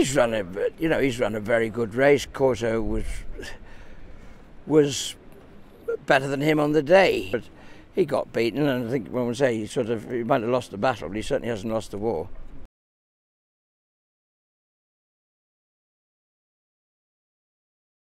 he's run a, you know, he's run a very good race. Kauto was was better than him on the day, but he got beaten. And I think one would say he sort of, he might have lost the battle, but he certainly hasn't lost the war.